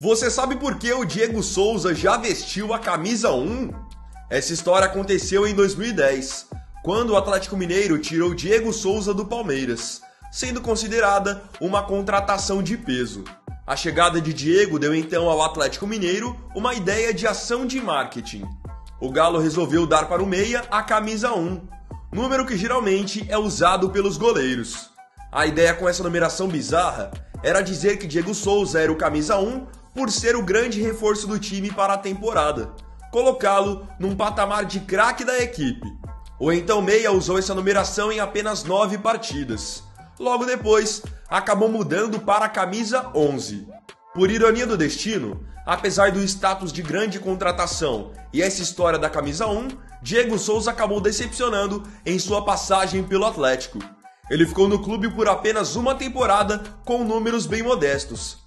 Você sabe por que o Diego Souza já vestiu a camisa 1? Essa história aconteceu em 2010, quando o Atlético Mineiro tirou Diego Souza do Palmeiras, sendo considerada uma contratação de peso. A chegada de Diego deu então ao Atlético Mineiro uma ideia de ação de marketing. O Galo resolveu dar para o meia a camisa 1, número que geralmente é usado pelos goleiros. A ideia com essa numeração bizarra era dizer que Diego Souza era o camisa 1 por ser o grande reforço do time para a temporada, colocá-lo num patamar de craque da equipe. O então Meia usou essa numeração em apenas nove partidas. Logo depois, acabou mudando para a camisa 11. Por ironia do destino, apesar do status de grande contratação e essa história da camisa 1, Diego Souza acabou decepcionando em sua passagem pelo Atlético. Ele ficou no clube por apenas uma temporada com números bem modestos,